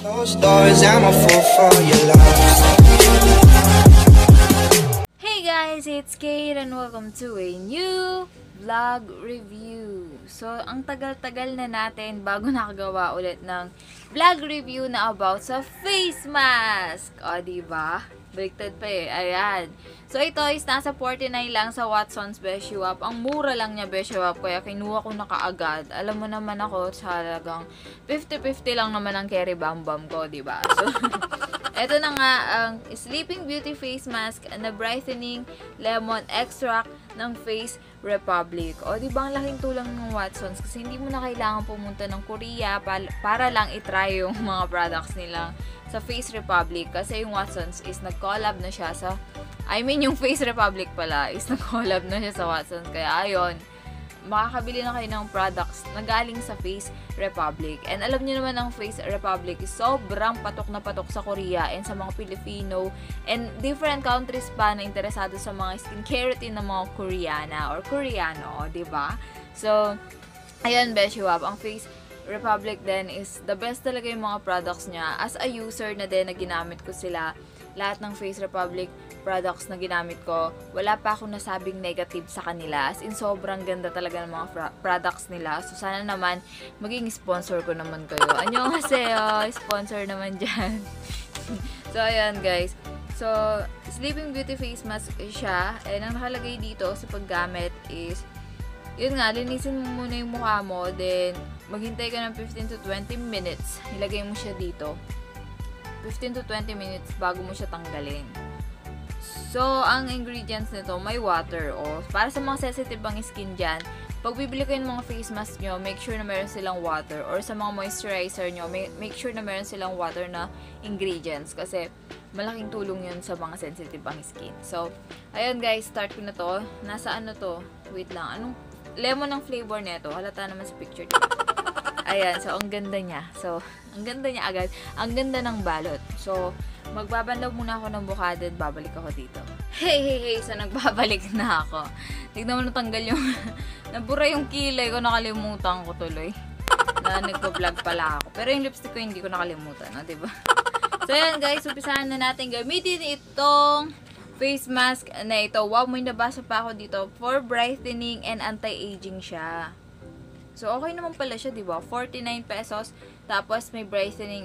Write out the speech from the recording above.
Doors, I'm a fool for your love. Hey guys, it's Kate and welcome to a new vlog review. So, ang tagal-tagal na natin bago nakagawa ulit ng vlog review na about sa face mask. O, diba? Baliktad pa eh. Ayan. So, ito is nasa 49 lang sa Watson's Best Shop. Ang mura lang niya Best Shop, kaya kinuha ko na kaagad. Alam mo naman ako, sa halagang 50-50 lang naman ang carry bam bam ko, diba? So, Ito na nga ang Sleeping Beauty Face Mask na Brightening Lemon Extract ng Face Republic. O, di ba ang laking tulong ng Watsons? Kasi hindi mo na kailangan pumunta ng Korea pa- para lang itry yung mga products nila sa Face Republic. Kasi yung Watsons is nag-collab na siya sa... I mean, yung Face Republic pala is nag-collab na siya sa Watsons. Kaya, ayun makakabili na kayo ng products na galing sa Face Republic. And alam niyo naman ang Face Republic sobrang patok na patok sa Korea and sa mga Pilipino and different countries pa na interesado sa mga skincare routine ng mga Koreana or Koreano, di ba? So, ayan, Beshiwap, ang Face Republic din is the best talaga yung mga products niya. As a user na din na ginamit ko sila, lahat ng Face Republic products na ginamit ko, wala pa akong nasabing negative sa kanila. As in, sobrang ganda talaga ng mga products nila. So, sana naman, maging sponsor ko naman kayo. Annyeonghaseyo! Sponsor naman dyan. so, ayan guys. So, Sleeping Beauty Face Mask siya. And ang nakalagay dito sa paggamit is, yun nga, linisin mo muna yung mukha mo. Then, maghintay ka ng 15 to 20 minutes. Ilagay mo siya dito. 15 to 20 minutes bago mo siya tanggalin. So, ang ingredients nito, may water. O, para sa mga sensitive ang skin dyan, pag bibili kayo ng mga face mask nyo, make sure na meron silang water. Or sa mga moisturizer nyo, make, sure na meron silang water na ingredients. Kasi, malaking tulong yun sa mga sensitive ang skin. So, ayun guys, start ko na to. Nasa ano to? Wait lang, anong lemon ang flavor nito? Halata naman sa picture dito. Ayan, so ang ganda niya. So, ang ganda niya agad. Ang ganda ng balot. So, magbabanlaw muna ako ng bukada at babalik ako dito. Hey, hey, hey! So, nagbabalik na ako. Tignan mo natanggal yung... nabura yung kilay ko. Nakalimutan ko tuloy. Na nagpa-vlog pala ako. Pero yung lipstick ko hindi ko nakalimutan. No? Diba? so, ayan guys. Umpisahan na natin gamitin itong face mask na ito. Wow, may nabasa pa ako dito. For brightening and anti-aging siya. So, okay naman pala siya, di ba? 49 pesos. Tapos, may brightening